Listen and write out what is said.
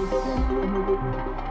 Música